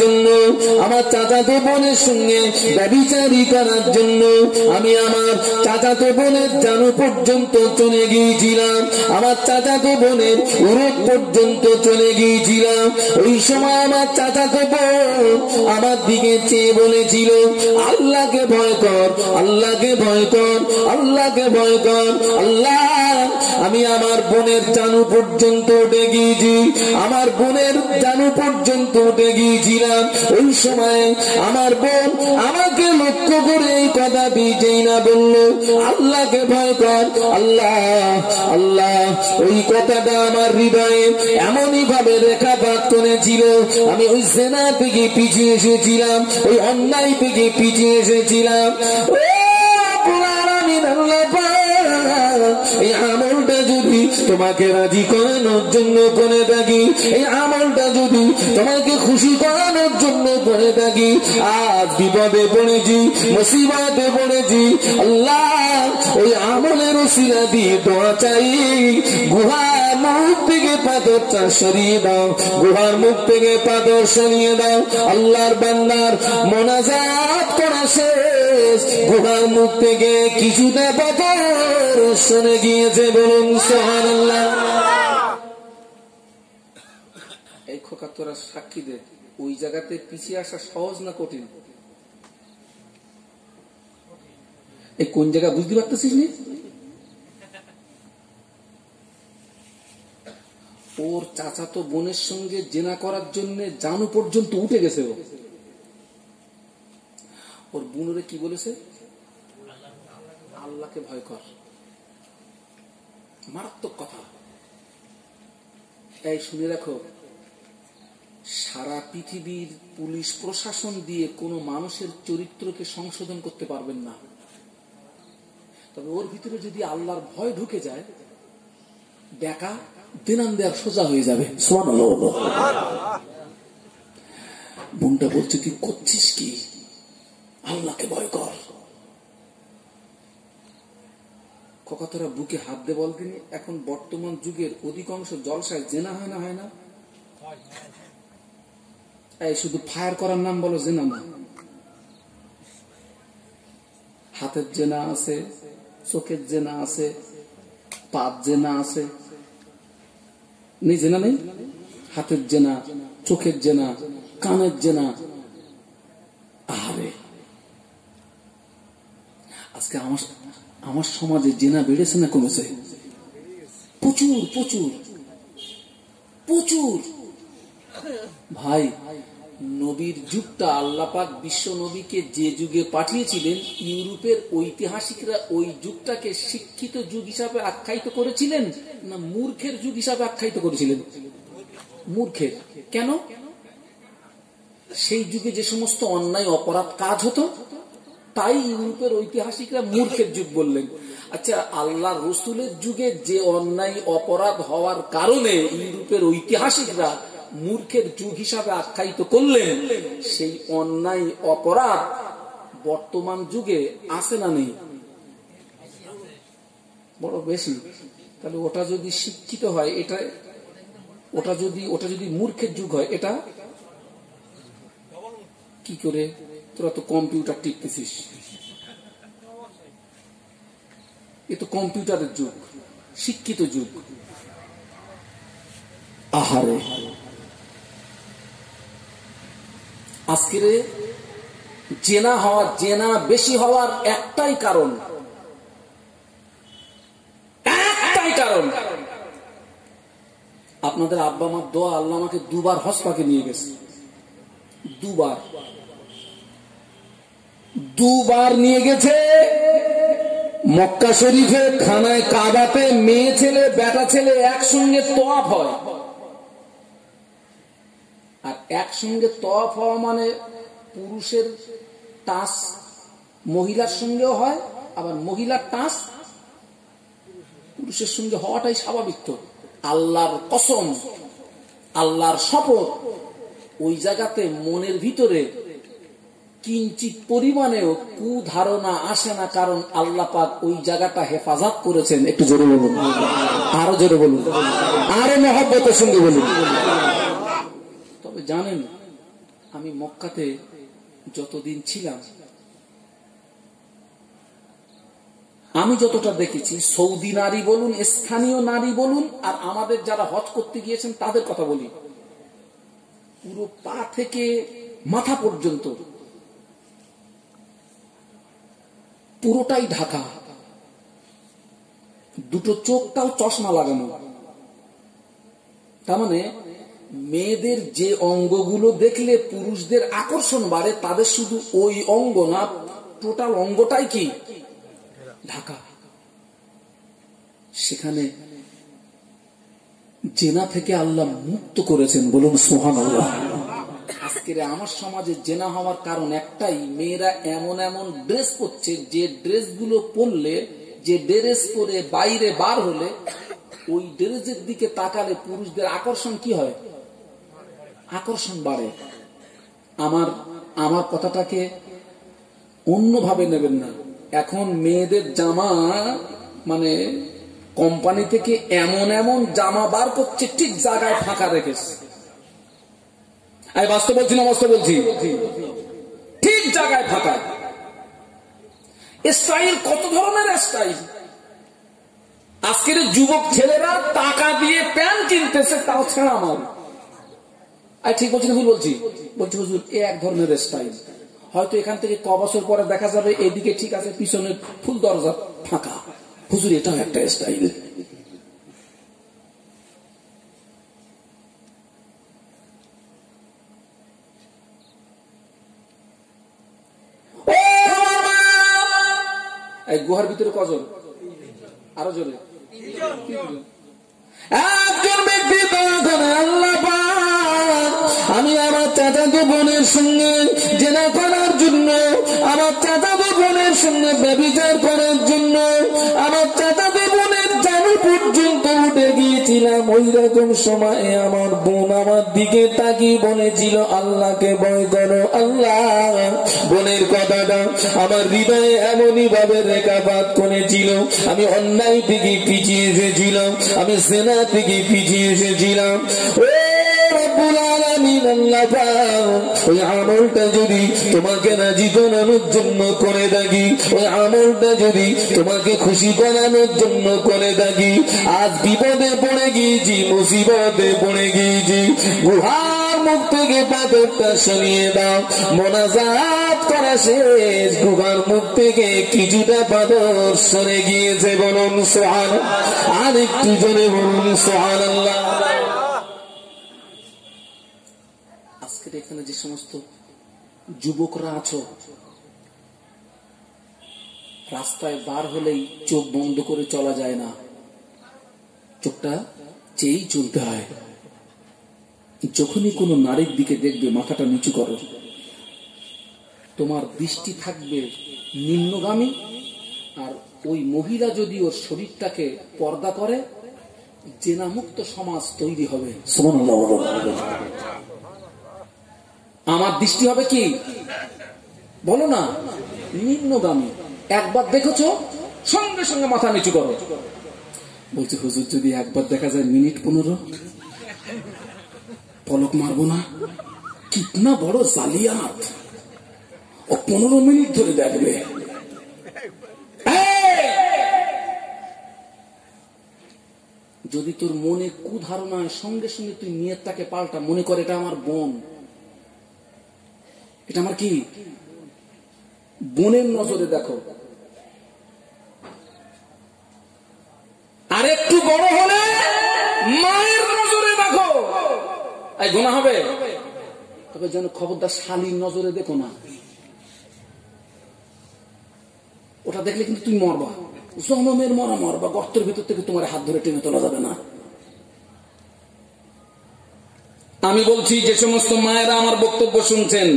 জন্য, আমার চাচাতো বোনের সঙ্গে ব্যবিচারি করার জন্য আমি আমার চাচাতো বোনের জানু পর্যন্ত চলে গিয়েছিলাম, আমার চাচাতো বোনের উরোদ পর্যন্ত চলে গিয়েছিলাম। ওই সময় আমার চাচাতো বোন আমার দিকে চেয়ে বলেছিল, আল্লাহকে ভয় কর, আল্লাহকে ভয় কর, আল্লাহকে ভয় কর, আল্লাহ, আমি আমার বোনের জানু পর্যন্ত উঠে গিয়েছি, আমার বোনের জানু পর্যন্ত উঠে গিয়েছিলাম ওই সময় আমার বোন আমাকে লক্ষ্য করে কথা বিজেই না বলল, আল্লাহকে ভয় কর, আল্লাহ আল্লাহ। ওই কথাটা আমার হৃদয়ে এমনই ভাবে রেখা রেখাপাত করেছিল আমি ওই সেনা থেকে পিছিয়ে এসেছিলাম, ওই অন্যায় থেকে পিছিয়ে এসেছিলাম। ও আব্বুল তোমাকে রাজি করানোর জন্য করে থাকি। এই আমলটা যদি তোমাকে খুশি করানোর জন্য করে থাকি, আজ বিপদে পড়েছি মুসিবাদে পড়েছি। আল্লাহ, ওই আমলের ওসিলা দিয়ে দোয়া চাই। গুহার মুখ থেকে পাথরটা সরিয়ে দাও, গুহার মুখ থেকে পাথর সরিয়ে দাও, আল্লাহর বান্দার করা শেষ। গুহার মুখ থেকে পাথর সরে গিয়েছে বলুন সোহান আল্লাহ এই খোকা তোরা সাক্ষী দে, ওই জায়গাতে পিছিয়ে আসা সহজ না কঠিন? এই কোন জায়গা বুঝতে পারতেছিস নি? ওর চাচাতো বোনের সঙ্গে জেনা করার জন্য জানু পর্যন্ত উঠে গেছে ও। ওর বোনরে কি বলেছে? আল্লাহকে ভয় কর। মারাত্মক কথা। এই শুনে রাখো, সারা পৃথিবীর পুলিশ প্রশাসন দিয়ে কোনো মানুষের চরিত্রকে সংশোধন করতে পারবেন না। তবে ওর ভিতরে যদি আল্লাহর ভয় ঢুকে যায়, দেখা দিনান দেয়ার সোজা হয়ে যাবে। বোনটা বলছে তুই করছিস কি? আল্লাহকে ভয় কর। ককাতরা বুকে হাত দে বল তিনি এখন বর্তমান যুগের অধিকাংশ জলসায় জেনা হয় না হয় না? এই, শুধু ফায়ার করার নাম বলো, জেনা না। হাতের জেনা আছে, চোখের জেনা আছে, পাত জেনা আছে। নেই জেনা নেই হাতের জেনা, চোখের জেনা, কানের জেনা। আহারে। আজকে আমার আমার সমাজে জেনা বেড়েছে না কমেছে? প্রচুর প্রচুর। প্রচুর। ভাই নবীর যুগটা আল্লাপাক বিশ্ব নবীকে যে যুগে পাঠিয়েছিলেন, ইউরোপের ঐতিহাসিকরা ওই যুগটাকে শিক্ষিত যুগ হিসাবে আখ্যায়িত করেছিলেন না মূর্খের যুগ হিসাবে আখ্যায়িত করেছিলেন? মূর্খের। কেন? সেই যুগে যে সমস্ত অন্যায়, অপরাধ কাজ হতো, তাই ইউরোপের ঐতিহাসিকরা মূর্খের যুগ বললেন। আচ্ছা আল্লাহ রসুলের যুগে যে অন্যায়, অপরাধ হওয়ার কারণে ইউরোপের ঐতিহাসিকরা মূর্খের যুগ হিসাবে আখ্যায়িত করলেন, সেই অন্যায় অপরাধ বর্তমান যুগে আছে না নেই। বড় বেশি। তাহলে ওটা যদি শিক্ষিত হয়, এটা, ওটা যদি ওটা যদি মূর্খের যুগ হয়, এটা কি করে? তোরা তো কম্পিউটার টিপতেছিস এ তো কম্পিউটারের যুগ, শিক্ষিত যুগ। আহারে। আজকের জেনা হওয়া, জেনা বেশি হওয়ার একটাই কারণ। কারণ। আপনাদের আব্বা মার দোয়া আল্লাহ আমাকে দুবার হসপাকে নিয়ে গেছে। দুবার। দুবার নিয়ে গেছে মক্কা শরীফে, খানায় কাবাতে, মেয়ে ছেলে, বেটা ছেলে একসঙ্গে তোয়াফ হয়। একসঙ্গে তফ হওয়া মানে পুরুষের টাস মহিলার সঙ্গেও হয়, আবার মহিলার টাস পুরুষের সঙ্গে হওয়াটাই স্বাভাবিক তো। আল্লাহর কসম, আল্লাহর শপথ, ওই জায়গাতে মনের ভিতরে কিঞ্চিত পরিমাণেও কুধারণা আসে না, কারণ আল্লাহ পাক ওই জায়গাটা হেফাজত করেছেন। একটু জোরে বলুন। আরও জোরে বলুন। আরও মহব্বতের সঙ্গে বলুন। জানেন, আমি মক্কাতে যতদিন ছিলাম, আমি যতটা দেখেছি, সৌদি নারী বলুন, স্থানীয় নারী বলুন, আর আমাদের যারা হজ করতে গিয়েছেন, তাদের কথা বলি। পুরো পা থেকে মাথা পর্যন্ত, পুরোটাই ঢাকা। দুটো চোখটাও চশমা লাগানো। তার মানে মেয়েদের যে অঙ্গগুলো দেখলে পুরুষদের আকর্ষণ বাড়ে, তাদের শুধু ওই অঙ্গ না, টোটাল অঙ্গটাই কি? ঢাকা। সেখানে জেনা থেকে আল্লাহ মুক্ত করেছেন বলুন সোহান আল্লাহ আজকের আমার সমাজে জেনা হওয়ার কারণ একটাই, মেয়েরা এমন এমন ড্রেস পরছে, যে ড্রেসগুলো পরলে, যে ড্রেস পরে বাইরে বার হলে, ওই ড্রেসের দিকে তাকালে পুরুষদের আকর্ষণ কি হয়? আকর্ষণ বাড়ে। আমার আমার কথাটাকে অন্যভাবে নেবেন না। এখন মেয়েদের জামা মানে কোম্পানি থেকে এমন এমন জামা বার করছে, ঠিক জায়গায় ফাঁকা রেখেছে। আমি বাস্তব বলছি না বাস্তব বলছি? ঠিক জায়গায় ফাঁকা। স্টাইল কত ধরনের স্টাইল আজকের যুবক ছেলেরা টাকা দিয়ে প্যান্ট কিনতেছে, তাও ছেঁড়া আমার। আর ঠিক বলছি ভুল বলছি। বলছি, হুজুর, এ এক ধরনের স্টাইল হয়তো এখান থেকে ক বছর পরে দেখা যাবে এদিকে ঠিক আছে পিছনে ফুল দরজা ফাঁকা। হুজুর, এটাও একটা স্টাইল গুহার ভিতরে কজন? আরও জোরে। আমি আমার চাচাতো বোনের সঙ্গে জেনা করার জন্য, আমার চাচাতো বোনের সঙ্গে ব্যবচার করার জন্য, আমার গিয়েছিলাম ওই রকম সময়ে আমার বোন আমার দিকে তাকিয়ে বলেছিল, আল্লাহকে ভয় করো, আল্লাহ। বোনের কথাটা আমার হৃদয়ে এমনই ভাবে রেখাপাত করেছিল, আমি অন্যায় থেকে পিছিয়ে এসেছিলাম, আমি সেনা থেকে পিছিয়ে এসেছিলাম। ও ওই আমলটা যদি তোমাকে রাজি করানোর জন্য করে থাকি, ওই আমলটা যদি তোমাকে খুশি করানোর জন্য করে থাকি, আজ বিপদে পড়ে গিয়েছি, মুসিবতে পড়ে গিয়েছি, গুহার মুখ থেকে পাথরটা সরিয়ে দাও, মোনাজাত করা শেষ, গুহার মুখ থেকে কিছুটা পাথর সরে গিয়েছে বলুন সোহান আর একটু জোরে বলুন সোহান আল্লাহ আজকের এখানে যে সমস্ত যুবকরা আছো, রাস্তায় বার হলেই চোখ বন্ধ করে চলা যায় না। চোখটা চেয়েই চলতে হয়। যখনই কোনো নারীর দিকে দেখবে, মাথাটা নিচু করো। তোমার দৃষ্টি থাকবে নিম্নগামী, আর ওই মহিলা যদি ওর শরীরটাকে পর্দা করে, জেনামুক্ত সমাজ তৈরি হবে। সুবহানাল্লাহ। আমার দৃষ্টি হবে কি? বলো না, নিম্নগামী। একবার দেখেছ? সঙ্গে সঙ্গে মাথা নিচু করো। বলছে, হুজুর, যদি একবার দেখা যায় মিনিট পনেরো, পলক মারবো না? কিতনা বড় জালিয়াত। ও পনেরো মিনিট ধরে দেখবে। যদি তোর মনে কুধারণা সঙ্গে সঙ্গে তুই নিয়তটাকে পাল্টা মনে করে, এটা আমার বোন। এটা আমার কি? বোনের নজরে দেখো। আর একটু বড় হলে মায়ের নজরে দেখো। এই গোনা হবে? তবে যেন খবরদার শালীর নজরে দেখো না। ওটা দেখলে কিন্তু তুমি মরবা। জনমের মরা মরবা। গর্তের ভিতর থেকে তোমার হাত ধরে টেনে তোলা যাবে না। আমি বলছি, যে সমস্ত মায়েরা আমার বক্তব্য শুনছেন,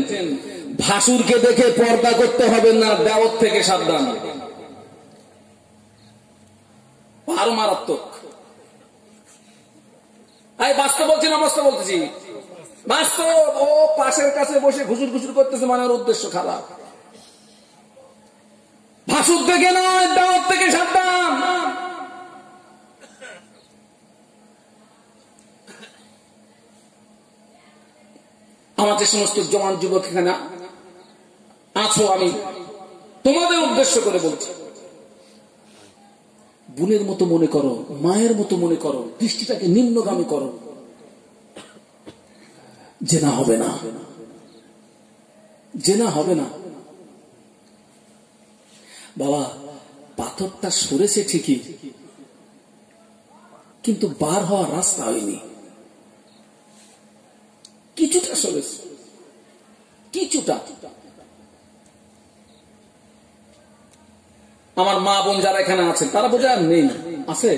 ভাসুরকে দেখে পর্দা করতে হবে না দেওয়ার থেকে সাবধান। মারাত্মক। বাস্তব বলছি না, বাস্তব বলতেছি? বাস্তব, ও পাশের কাছে বসে ঘুষুর ঘুষুর করতেছে মানে উদ্দেশ্য খারাপ। ভাসুর থেকে নয় দেওয়ার থেকে সাবধান। আমার যে সমস্ত জওয়ান যুবক এখানে আছো আমি। তোমাদের উদ্দেশ্য করে বলছি। বোনের মতো মনে করো, মায়ের মতো মনে করো, দৃষ্টিটাকে নিম্নগামী করো। জেনা হবে না। জেনা হবে না। বাবা, পাথরটা সরেছে ঠিকই, কিন্তু বার হওয়ার রাস্তা হয়নি। কিছুটা আমার মা বোন যারা এখানে আছেন তারা বোঝা আর নেই আছে?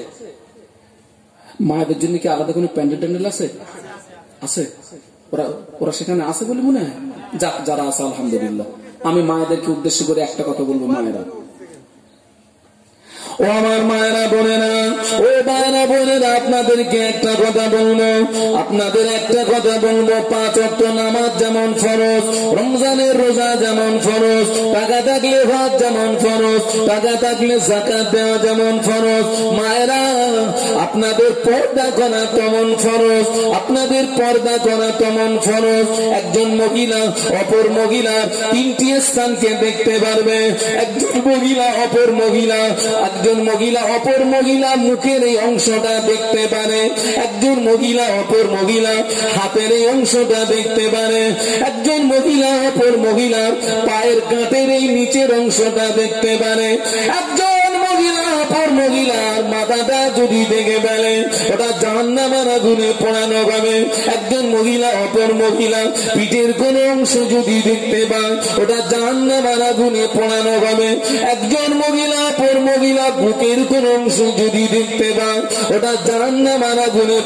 মায়েদের জন্য কি আলাদা কোনো প্যান্ডেল ট্যান্ডেল আছে? আছে। ওরা ওরা সেখানে আছে বলে মনে হয়? যারা আছে, আলহামদুলিল্লাহ। আমি মায়েদেরকে উদ্দেশ্য করে একটা কথা বলব, মায়েরা। ও আমার মায়েরা বোনেরা, ও মায়েরা বোনেরা, আপনাদেরকে একটা কথা বলব। আপনাদের একটা কথা বলব, পাঁচ অক্ট নামাজ যেমন ফরজ, রমজানের রোজা যেমন ফরজ, টাকা থাকলে ভাত যেমন ফরজ, টাকা থাকলে জাকাত দেওয়া যেমন ফরজ। মায়েরা, আপনাদের পর্দা করা তেমন ফরজ, আপনাদের পর্দা করা তেমন ফরজ। একজন মহিলা, অপর মহিলা তিনটি স্থানকে দেখতে পারবে। একজন মহিলা, অপর মহিলা একজন মহিলা অপর মহিলা মুখের এই অংশটা দেখতে পারে। একজন মহিলা অপর মহিলা হাতের এই অংশটা দেখতে পারে। একজন মহিলা অপর মহিলা পায়ের কাঁটের এই নিচের অংশটা দেখতে পারে। একজন একজন মহিলা, অপর মহিলা, পিঠের কোন অংশ যদি দেখতে পায়, ওটা জাহান্নামার আগুনে পোড়ানো একজন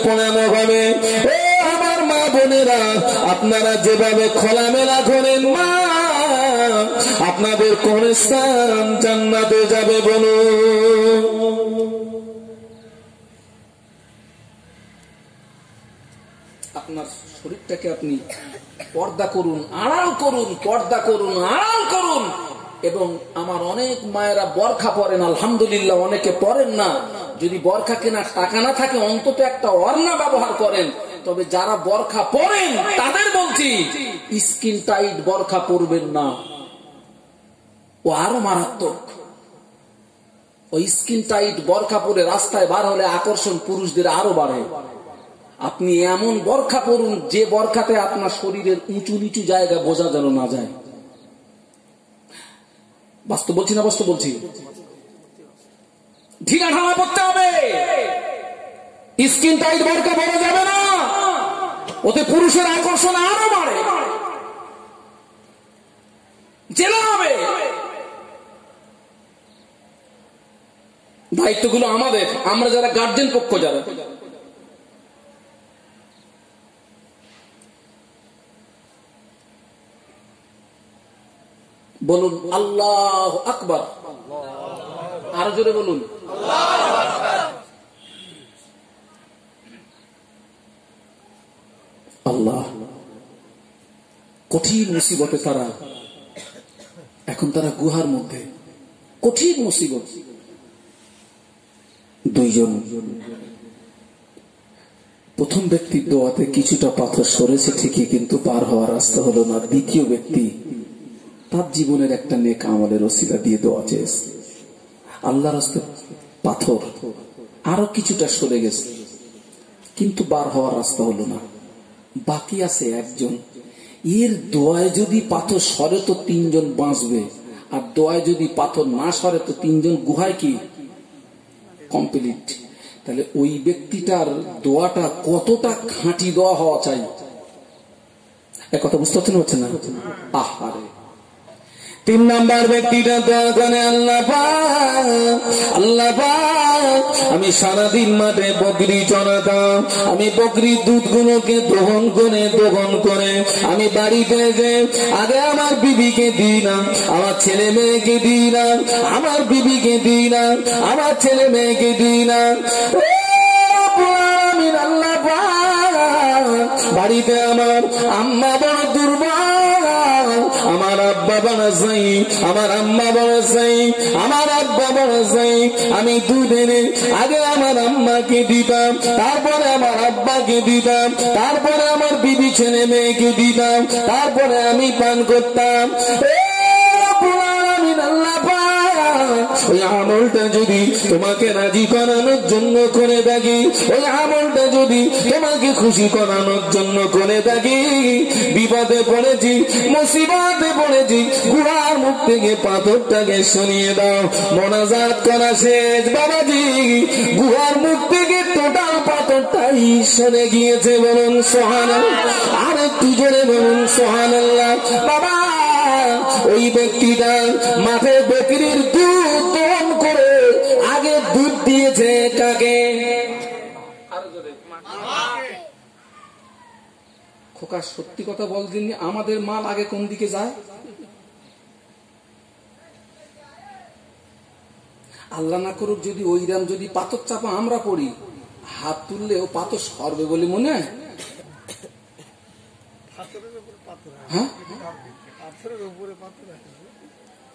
পোড়ানো হবে ও আমার মা বোনেরা, আপনারা যেভাবে খোলামেলা করেন, মা আপনাদের কোন স্থান জান্নাতে যাবে বলুন আপনার শরীরটাকে আপনি পর্দা করুন, আড়াল করুন, পর্দা করুন, আড়াল করুন। এবং আমার অনেক মায়েরা বরখা পরেন, আলহামদুলিল্লাহ, অনেকে পরেন না। যদি বরখা কেনার টাকা না থাকে, অন্তত একটা অর্ণা ব্যবহার করেন। তবে যারা বরখা পরেন, তাদের বলছি, স্কিন টাইট বরখা পরবেন না। ও আরও মারাত্মক। ওই স্কিন টাইট বরখা পরে রাস্তায় বার হলে আকর্ষণ পুরুষদের আরও বাড়ে। আপনি এমন বরখা পরুন, যে বরখাতে আপনার শরীরের উঁচু নিচু জায়গা বোঝা যেন না যায়। বাস্তব বলছি না বাস্তব বলছি। ঢিলা ঢালা পড়তে হবে। স্কিন টাইট বরখা পরা যাবে না। ওতে পুরুষের আকর্ষণ আরও বাড়ে। জেলা হবে। দায়িত্বগুলো আমাদের, আমরা যারা গার্জেন পক্ষ যারা। বলুন, আল্লাহ আকবর। আরও জোরে বলুন। আল্লাহ, কঠিন মুসিবতে তারা, এখন তারা গুহার মধ্যে, কঠিন মুসিবত। দুইজন। প্রথম ব্যক্তির দোয়াতে কিছুটা পাথর সরেছে ঠিকই, কিন্তু পার হওয়ার রাস্তা হলো না। দ্বিতীয় ব্যক্তি তার জীবনের একটা নেক আমলের ওসিলা দিয়ে দোয়া চেয়েছে। আল্লাহর হস্তে পাথর আরও কিছুটা সরে গেছে, কিন্তু বার হওয়ার রাস্তা হলো না। বাকি আছে একজন। এর দোয়ায় যদি পাথর সরে তো তিনজন বাঁচবে, আর দোয়ায় যদি পাথর না সরে তো তিনজন গুহায় কি কমপ্লিট তাহলে ওই ব্যক্তিটার দোয়াটা কতটা খাঁটি দোয়া হওয়া চাই? কথা বুঝতে পারছেন হচ্ছে না? আহারে। তিন নাম্বার ব্যক্তিটা দোয়া করে আল্লাহ আল্লাহ আমি সারাদিন মাঠে বকরি চড়াতাম আমি বকরির দুধ গুলোকে দহন করে দহন করে, আমি বাড়িতে যে আগে আমার বিবিকে দিই না, আমার ছেলে মেয়েকে দিই না, আমার বিবিকে দিই না, আমার ছেলে মেয়েকে দিই না। বাড়িতে আমার আম্মা বড় আমার আব্বা বড় চাই আমার আম্মা চাই আমার আব্বা চাই আমি দুদিনে আগে আমার আম্মাকে দিতাম, তারপরে আমার আব্বাকে দিতাম, তারপরে আমার বিবি ছেলে মেয়েকে দিতাম, তারপরে আমি পান করতাম। ওই আমলটা যদি তোমাকে রাজি করানোর জন্য করে ওই আমলটা যদি তোমাকে খুশি করানোর জন্য করে বিপদে পড়েছি পড়েছি গুড়ার মুখ থেকে পাথরটাকে শুনিয়ে দাও করা শেষ, বাবাজি। গুহার মুখ থেকে টোটাল পাথরটাই সরে গিয়েছে বলুন সোহান আর একটু জোরে বলুন সোহান বাবা, ওই ব্যক্তিটা মাঠে খোকা সত্যি কথা বল দিন আমাদের মাল আগে কোন দিকে যায়? আল্লাহ না করুক যদি ওইরাম যদি পাথর চাপা আমরা পড়ি, হাত তুললে ও পাথর সরবে বলে মনে? হয়? হ্যাঁ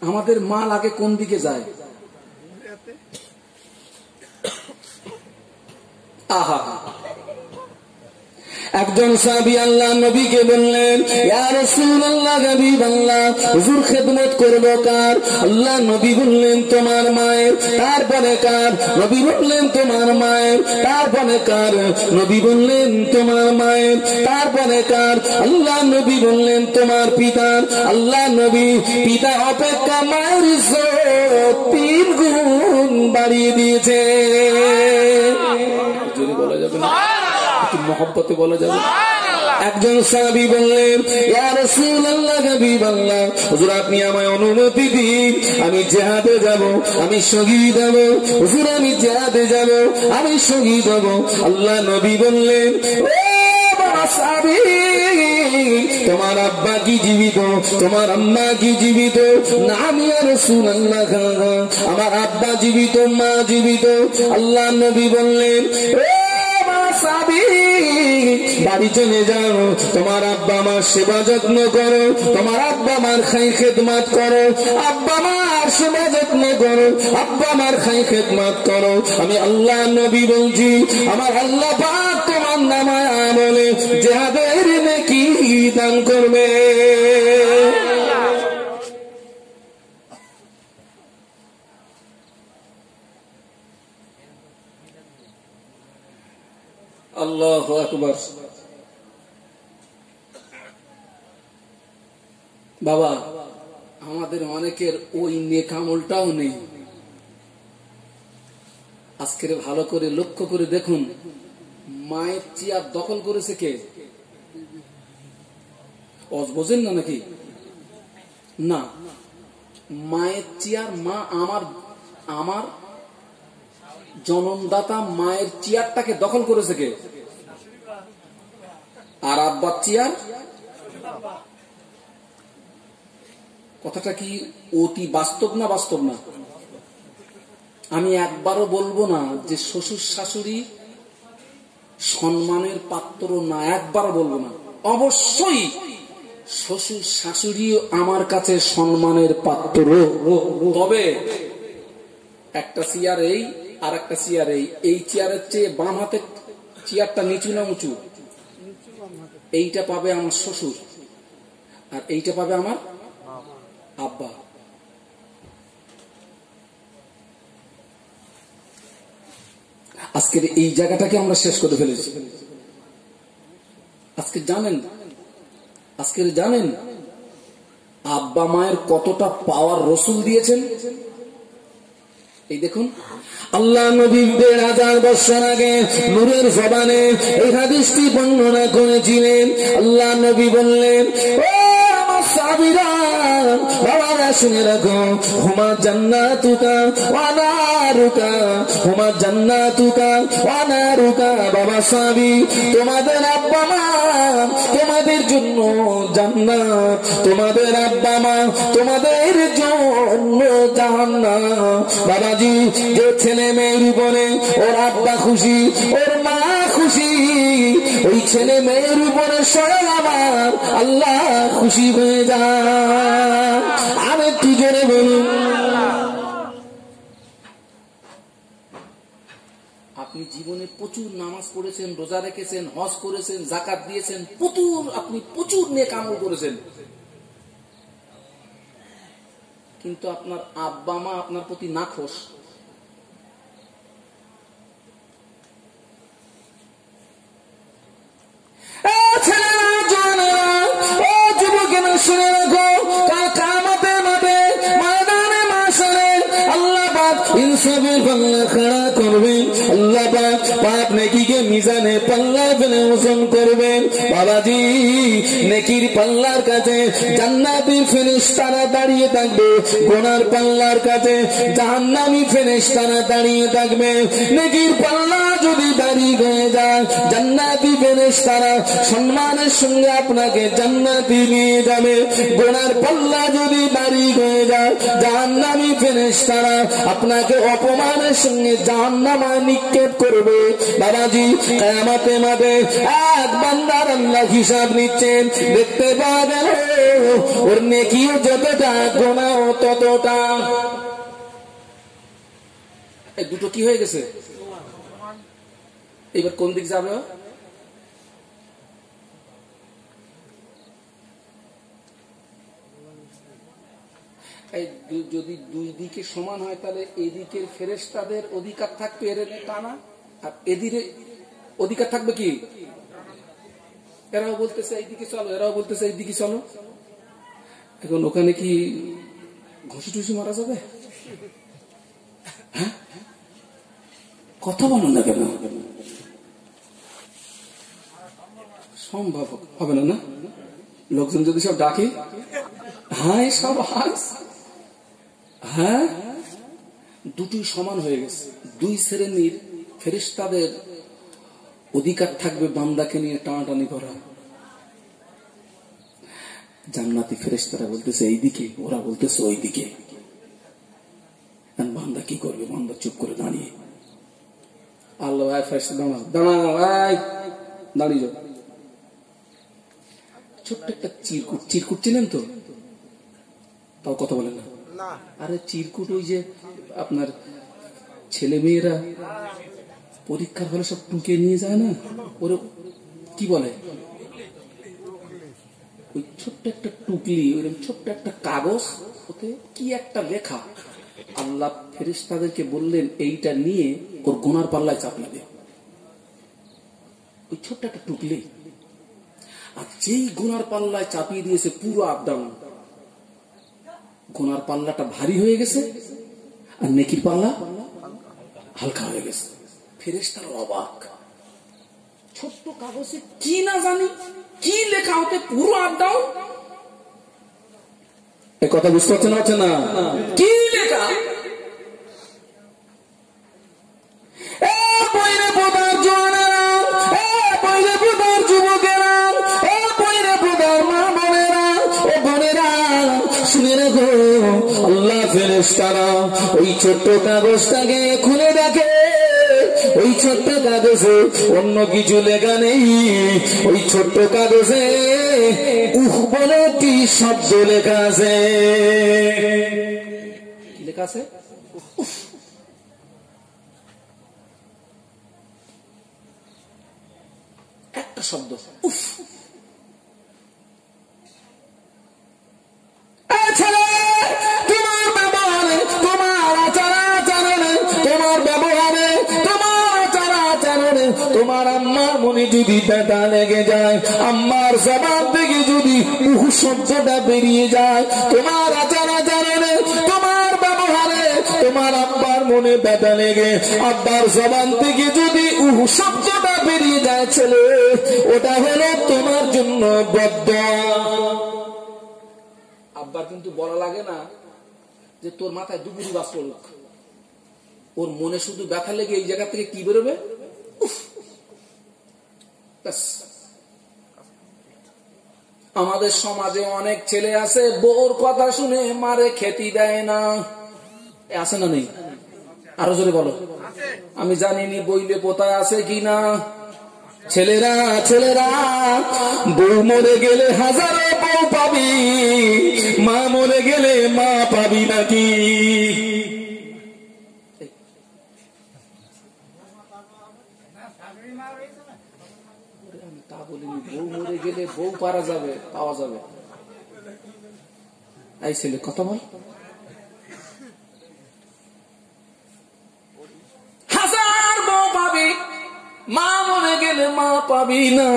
আমাদের মাল আগে কোন দিকে যায়? আহা একজন সাহাবী আল্লাহ নবীকে বললেন, ইয়া রাসূলুল্লাহ হাবিব আল্লাহ হুজুর খেদমত করব কার? আল্লাহ নবী বললেন, তোমার মায়ের। তারপরে কার? নবী বললেন, তোমার মায়ের। তারপরে কার? নবী বললেন, তোমার মায়ের। তারপরে কার? আল্লাহ নবী বললেন, তোমার পিতার। আল্লাহ নবী, পিতা অপেক্ষা মায়ের তিন গুণ বাড়িয়ে দিয়েছে। একটু মহব্বতে বলা যাবে একজন সাহাবী বললেন হুজুর আপনি আমায় অনুমতি দিন। আমি জিহাদে যাব আমি শহীদ হব। হুজুর আমি জিহাদে যাব আমি শহীদ হব। আল্লাহ নবী বললেন তোমার আব্বা কি জীবিত? তোমার আম্মা কি জীবিত? না আমি আর রাসূলুল্লাহ আমার আব্বা জীবিত মা জীবিত। আল্লাহ নবী বললেন ও সাবি বাড়ি চলে যাও, তোমার আব্বা মার সেবা যত্ন করো, তোমার আব্বা মার খাই খেদমাত করো, আব্বা মার সেবা যত্ন করো, আব্বা মার খাই খেদমাত করো। আমি আল্লাহ নবী বলছি, আমার আল্লাহ পাক তোমার নামায় আমলে, জেহাদের নাকি দান করবে। আল্লাহ আকবর। বাবা, আমাদের অনেকের ওই নেকামলটাও নেই। আজকের ভালো করে লক্ষ্য করে দেখুন, মায়ের চেয়ার দখল করেছে কে? বোঝেন না নাকি? না, মায়ের চেয়ার মা আমার আমার জনমদাতা মায়ের চেয়ারটাকে দখল করেছে কে? আর আব্বার চেয়ার? কথাটা কি অতি বাস্তব না বাস্তব না? আমি একবারও বলব না যে শ্বশুর শাশুড়ি সম্মানের পাত্র না, একবারও বলব না। অবশ্যই শ্বশুর শাশুড়ি আমার কাছে সম্মানের পাত্র। তবে একটা চেয়ার এই আর একটা চেয়ার এই চেয়ারের চেয়ে বাম হাতের চেয়ারটা নিচু না উঁচু? এইটা পাবে আমার শ্বশুর। আর এইটা পাবে আমার আব্বা। আজকের এই জায়গাটাকে আমরা শেষ করে ফেলেছি। আজকে জানেন, আজকের জানেন, আব্বা মায়ের কতটা পাওয়ার রসুল দিয়েছেন? এই দেখুন, আল্লাহ নবী দেড় হাজার বছর আগে নূরের জবানে এই হাদিসটি বর্ণনা করেছিলেন। আল্লাহ নবী বললেন, ও আমার সাবিরা শুনে রাখো। হুমা জান্নাতুকা ওয়ানারুকা হুমা জান্নাতুকা ওয়ানারুকা বাবা সাবি তোমাদের আব্বা মা, তোমাদের জন্য জান্নাত। তোমাদের আব্বা মা, তোমাদের জন্য জাহান্নাম বাবাজি, যে ছেলে মেয়ের উপরে ওর আব্বা খুশি, ওর খুশি। ওই ছেলে মেয়ের উপরে স্বয়ং আমার আল্লাহ খুশি হয়ে যায়। একটু জোরে বলুন। আপনি জীবনে প্রচুর নামাজ পড়েছেন, রোজা রেখেছেন, হজ করেছেন জাকাত দিয়েছেন, প্রচুর আপনি প্রচুর নেক আমল করেছেন। কিন্তু আপনার আব্বা মা আপনার প্রতি নাখোশ। এ ছেলেরা, জওয়ানেরা, ও যুবকেরা শুনে রাখো, আল্লাহ পাক ইনসাফের পাল্লা খাড়া করবেন আল্লাহ পাক পাপ নেকিকে মিজানে পাল্লা ফেলে ওজন করবেন বাবাজি নেকির পাল্লার কাছে জান্নাতি ফেরেশতারা দাঁড়িয়ে থাকবে গোনার পাল্লার কাছে জাহান্নামী ফেরেশতারা দাঁড়িয়ে থাকবে নেকির পাল্লা যদি দাঁড়িয়ে হয়ে যায় জান্নাতি ফেরেশতারা সম্মানের সঙ্গে আপনাকে জান্নাতি নিয়ে যাবে গোনার পাল্লা যদি দাঁড়িয়ে হয়ে যায় জাহান্নামী ফেরেশতারা আপনাকে অপমানের সঙ্গে জাহান্নামায় নিক্ষেপ করবে। বাবাজি, কায়ামাতে মাঠে এক বান্দার আল্লাহ হিসাব নিচ্ছেন। দেখতে পাওয়া গেল ওর নেকিও যতটা গোনাও ততটা। দুটো কি হয়ে গেছে? এবার কোন দিক যাবে ও? এই দু- যদি দুই দিকে সমান হয়, তাহলে এদিকের ফেরেশতাদের অধিকার থাকবে এর টানা আর এদিকে অধিকার থাকবে কি? এরাও বলতেছে এইদিকে চলো। এরাও বলতেছে এইদিকে চলো। এখন ওখানে কি ঘুষি টুসি মারা যাবে? হ্যাঁ? কথা বলো না কেন? সম্ভব হবে না না? লোকজন যদি সব ডাকে হ্যাঁ সব হাস হ্যাঁ? দুটোই সমান হয়ে গেছে। দুই শ্রেণির ফেরিস্তাদের অধিকার থাকবে বান্দাকে নিয়ে টানাটানি করা। জান্নাতি ফেরেস্তারা বলতেছে, এইদিকে, ওরা বলতেছে ওইদিকে। বান্দা কি করবে? বান্দা চুপ করে দাঁড়িয়ে। আল্লাহ দাঁড়াও, আয়, দাঁড়িয়ে যাও। ছোট্ট একটা চিরকুট চিরকুট চিনেন তো? তাও কথা বলেন না। আরে চিরকুট ওই যে আপনার ছেলে মেয়েরা পরীক্ষার হলে সব টুকে নিয়ে যায় না? ওর কি বলে? ওই ছোট্ট একটা টুকলি ওইরকম ছোট্ট একটা কাগজ, ওতে কি একটা লেখা? আল্লাহ ফেরিস্তাদেরকে বললেন, এইটা নিয়ে ওর গোনার পাল্লায় চাপিয়ে দে ওই ছোট্ট একটা টুকলি। আর যেই গোনার পাল্লায় চাপিয়ে দিয়েছে পুরো আপ ডাউন গোনার পাল্লাটা ভারী হয়ে গেছে আর নেকির পাল্লা হালকা হয়ে গেছে। ফেরেস্তার অবাক। ছোট্ট কাগজে কি না জানি কি লেখা হতে পুরো আড্ডাও। কথা বুঝতে পারছেন না। কি লেখা? আল্লাহ ওই ছোট্ট কাগজটাকে খুলে দেখে। ওই ছোট্ট কাগজে অন্য কিছু লেখা নেই। ওই ছোট্ট কাগজে উহ বলে কি শব্দ লেখা আছে। একটা শব্দ। উফ ছেলে, মনে যদি ব্যথা লেগে যায়, আম্মার জবান থেকে যদি উহু শব্দটা বেরিয়ে যায়, তোমার আচার আচরণে, তোমার ব্যবহারে, তোমার আব্বার মনে ব্যথা লেগে, আব্বার জবান থেকে যদি উহু শব্দটা বেরিয়ে যায়, ছেলে, ওটা হলো তোমার জন্য বদ্ধ আব্বার কিন্তু বলা লাগে না যে তোর মাথায় দুপুরি বাস ওর মনে শুধু ব্যথা লেগে এই জায়গা থেকে কি বেরোবে উফ। আমাদের সমাজে অনেক ছেলে আছে, বউর কথা শুনে মারে খেতি দেয় না। আছে না নেই? আরও জোরে বলো। আমি জানিনি বইলে পোতায় আছে কিনা ছেলেরা ছেলেরা, বউ মরে গেলে হাজারো বউ পাবি, মা মরে গেলে মা পাবি নাকি আমি তা বলিনি বউ মরে গেলে বউ পারা যাবে, পাওয়া যাবে। এই ছেলে, কথা বল। হাজার বউ পাবি, মা মরে গেলে মা পাবি না।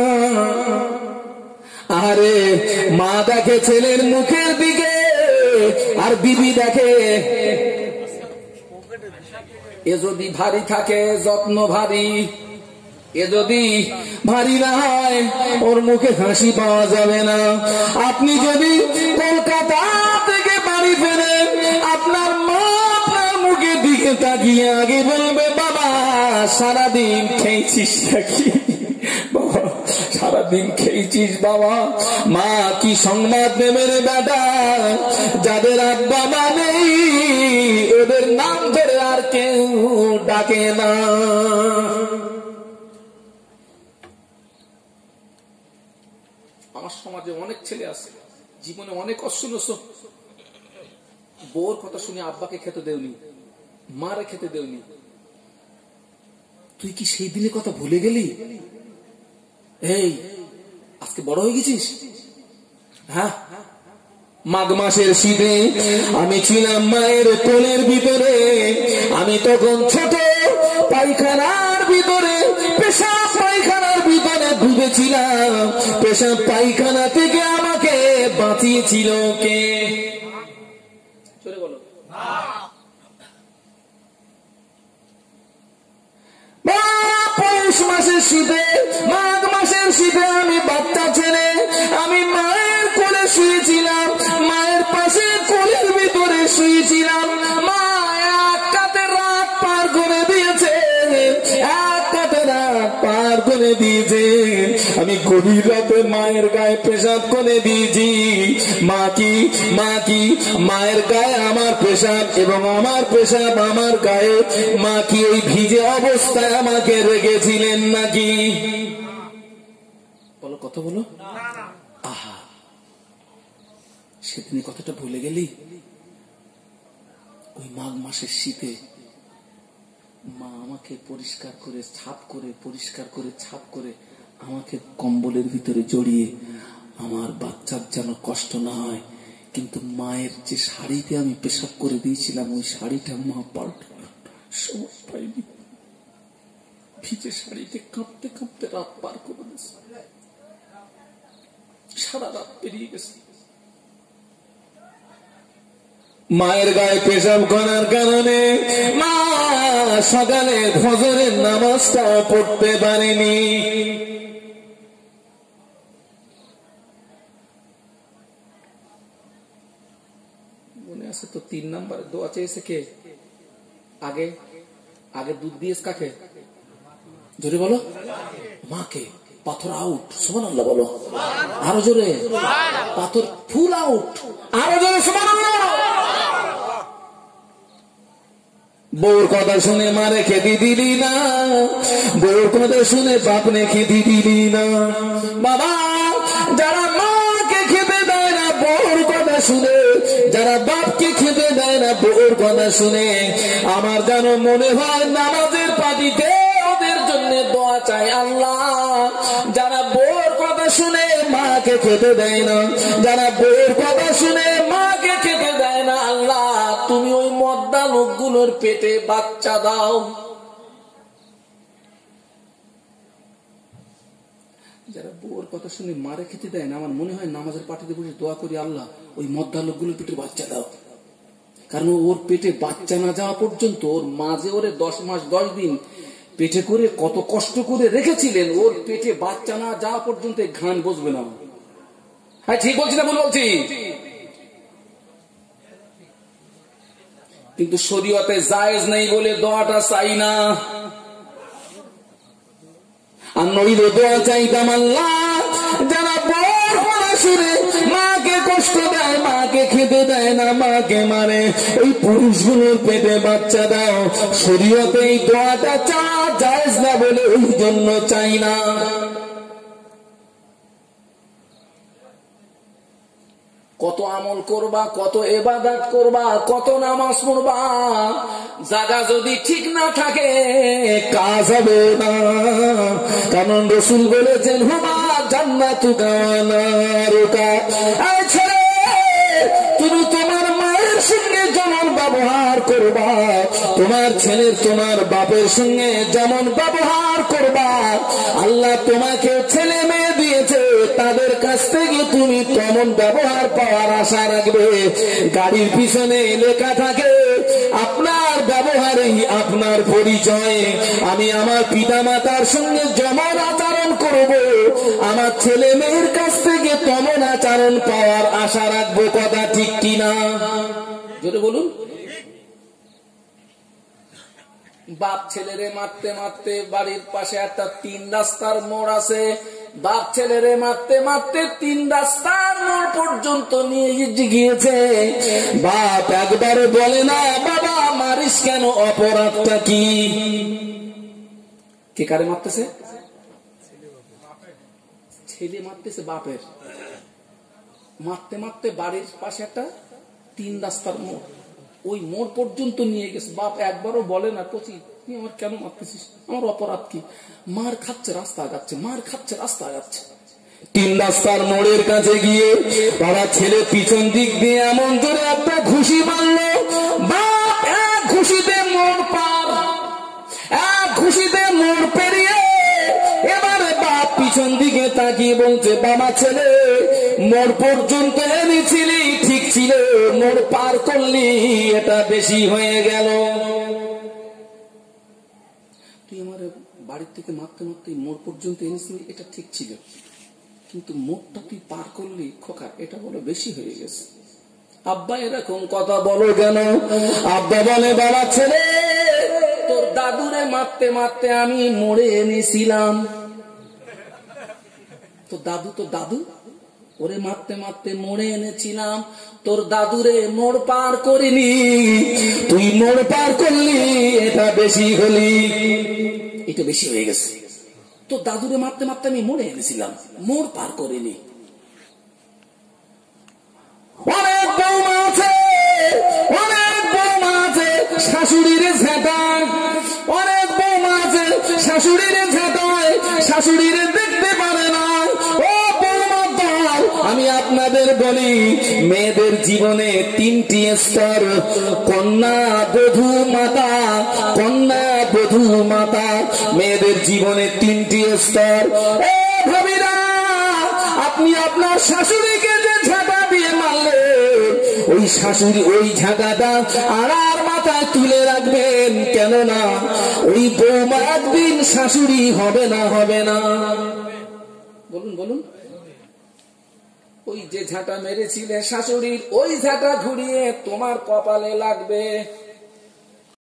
আরে, মা দেখে ছেলের মুখের দিকে, আর বিবি দেখে। এ যদি ভারী থাকে, যত্ন ভারী। এ যদি ভারী না হয় ওর মুখে হাসি পাওয়া যাবে না। আপনি যদি কলকাতা থেকে বাড়ি ফেরেন, আপনার মা আপনার মুখের দিকে তাকিয়ে আগে বলবে, বাবা, সারাদিন খেয়েছিস নাকি? সারাদিন খেয়েছিস, বাবা। মা, কি সংবাদ দেবে রে বেটা? যাদের আব্বা, মা নেই, ওদের নাম ধরে আর কেউ ডাকে না আমার সমাজে অনেক ছেলে আছে, জীবনে অনেক নষ্ট বউর কথা শুনে আব্বাকে খেতে দেওনি, মারে খেতে দেওনি। তুই কি সেই দিনের কথা ভুলে গেলি? এই, আজকে বড় হয়ে গেছিস? হ্যাঁ? মাঘ মাসের শীতে আমি ছিলাম মায়ের কোলের ভিতরে। আমি তখন ছোট পায়খানার ভিতরে, পেশাব পায়খানার পায়খানা থেকে আমাকে বাঁচিয়েছিল কে? পৌষ মাসের মাসের আমি বাচ্চা আমি মায়ের কোলে শুয়েছিলাম, মায়ের পাশে পার করে দিয়েছে। আমি গভীর রাতে মায়ের গায়ে পেশাব করে দিয়েছি। মা কি? মা কি? মায়ের গায়ে আমার পেশাব এবং আমার পেশাব আমার গায়ে। মা কি ওই ভিজে অবস্থায় আমাকে রেখেছিলেন নাকি? বলো কত বলো। আহা। সেদিন এই কথাটা ভুলে গেলি? ওই মাঘ মাসের শীতে মা আমাকে পরিষ্কার করে, ছাপ করে, পরিষ্কার করে, ছাপ করে আমাকে কম্বলের ভিতরে জড়িয়ে আমার বাচ্চার যেন কষ্ট না হয়। কিন্তু মায়ের যে শাড়িতে আমি পেশাব করে দিয়েছিলাম, ওই শাড়িটা মা পাল্টানোর সময় পাইনি। ভিজে শাড়িতে কাঁপতে কাঁপতে রাত পার করে দিয়েছে। সারা রাত পেরিয়ে গেছে। মায়ের গায়ে পেশাব করার কারণে মা সকালে ফজরের নামাজটাও পড়তে পারেনি। তো তিন নাম্বার, দোয়া চেয়েছে কে? আগে? আগে দুধ দিয়েছে কাকে? জোরে বলো। মাকে? পাথর আউট সমান বলো। আরও জোরে। পাথর ফুল আউট আরও জোরে, সুবহানাল্লাহ। বউর কথা শুনে মারে খেতে দিলি না। বউর কথা শুনে বাপনে খেতে দিলি না। বাবা, যারা মাকে খেতে দেয় না, বউর কথা শুনে, যারা বাপকে খেতে দেয় না, বউর কথা শুনে, আমার যেন মনে হয় নামাজের পাটিতে ওদের জন্য দোয়া চাই আল্লাহ। যারা বউর কথা শুনে মাকে খেতে দেয় না, যারা বউর কথা শুনে মাকে খেতে তুমি ওই মদ্দা লোকগুলোর পেটে বাচ্চা দাও। যারা বউর কথা শুনে মারে খেতে দেয় না, আমার মনে হয় নামাজের পাঠিতে বসে দোয়া করি, আল্লাহ, ওই মদ্দা লোকগুলোর পেটে বাচ্চা দাও। কারণ ওর পেটে বাচ্চা না যাওয়া পর্যন্ত ওর মাঝে ওরে দশ মাস, দশ দিন পেটে করে কত কষ্ট করে রেখেছিলেন, ওর পেটে বাচ্চা না যাওয়া পর্যন্ত ঘান বসবে না। হ্যাঁ ঠিক বলছি না বলছি? কিন্তু শরীয়তে জায়েজ নেই বলে দোয়াটা চাই না। আর নইলে দোয়া চাইতাম আল্লাহ, যারা শুনে মাকে কষ্ট দেয়, মাকে খেতে দেয় না, মাকে মারে। ওই পুরুষগুলোর পেটে বাচ্চা দাও। শরীয়তে এই দোয়াটা চা জায়েজ না বলে ওই জন্য চাই না। কত আমল করবা, কত এবাদাত করবা, কত নামাজ পড়বা। জায়গা যদি ঠিক না থাকে, কাজ হবে না। কারণ রসুল বলেছেন, হুমা জান্নাতু এই ছেলে, তুমি তোমার মায়ের সঙ্গে যেমন ব্যবহার করবা। তোমার ছেলের, তোমার বাপের সঙ্গে যেমন ব্যবহার করবা। আল্লাহ তোমাকে ছেলে মেয়ে দিয়েছে তাদের কাছ থেকে তুমি তেমন ব্যবহার পাওয়ার আশা রাখবে? গাড়ির পিছনে লেখা থাকে, আপনার ব্যবহারেই আপনার পরিচয়। আমি আমার পিতা মাতার সঙ্গে যেমন আচরণ করব। আমার ছেলে মেয়ের কাছ থেকে তেমন আচরণ পাওয়ার আশা রাখব। কথা ঠিক কিনা? বলুন। বাপ ছেলেরে মারতে মারতে বাড়ির পাশে একটা তিন রাস্তার মোড় আছে। বাপ ছেলেরে মারতে মারতে তিন রাস্তার মোড় পর্যন্ত নিয়ে গিয়েছে। বাপ একবারে বলে না, বাবা, মারিস কেন? অপরাধটা কি? কে কারে মারতেছে? ছেলে মারতেছে বাপের। মারতে মারতে বাড়ির পাশে একটা তিন রাস্তার মোড়। ওই মোড় পর্যন্ত নিয়ে গেছে। বাপ একবারও বলে না, কচি, তুই আমার কেন মারতেছিস? আমার অপরাধ কি? মার খাচ্ছে, রাস্তা যাচ্ছে মার খাচ্ছে, রাস্তা যাচ্ছে তিন রাস্তার মোড়ের কাছে গিয়ে তারা ছেলে পিছন দিক দিয়ে এমন জোরে একটা ঘুষি মারলো, বাপ, এক ঘুষিতে মোড় পার, এক ঘুষিতে মোড় পেরিয়ে এবারে বাপ পিছন দিকে তাকিয়ে বলছে, বাবা ছেলে, মোড় পর্যন্ত এনেছিলি ছিল মোড় পার করলি, এটা বেশি হয়ে গেল। তুই আমার বাড়ির থেকে মারতে মারতে পর্যন্ত এনেছিলি এটা ঠিক ছিল। কিন্তু তুই পার করলি, খোকা, এটা বলে বেশি হয়ে গেছে। আব্বা এরকম কথা বলো কেন? আব্বা বলে, বাবা ছেলে, তোর দাদুরে মারতে মারতে আমি মোড়ে এনেছিলাম। তো দাদু তো দাদু? ওরে মারতে মারতে মোড়ে এনেছিলাম। তোর দাদুরে মোড় পার করিনি। তুই মোড় পার করলি, এটা বেশি হলি। এটা বেশি হয়ে গেছে। তো দাদুরে মারতে মারতে আমি মোড়ে এনেছিলাম। মোড় পার করিনি। অনেক বৌমা আছে, অনেক বৌমা আছে, শাশুড়ির ঝেঁটায়। অনেক বৌমা আছে, শাশুড়ির ঝেঁটায়, শাশুড়ির দেখতে পারে না। আমি আপনাদের বলি, মেয়েদের জীবনে তিনটি স্তর। কন্যা, বধূ, মাতা। কন্যা, বধূ, মাতা। মেয়েদের জীবনে তিনটি স্তর। আপনি আপনার শাশুড়িকে যে ঝাঁটা দিয়ে মারলেন, ওই শাশুড়ি ওই ঝাঁটাটা আড়ার মাথায় তুলে রাখবেন, কেননা ওই বৌমা একদিন শাশুড়ি হবে না হবে না। বলুন বলুন। ওই যে ঝাঁটা মেরেছিলে শাশুড়ির ওই ঝাঁটা ঘুরিয়ে তোমার কপালে লাগবে।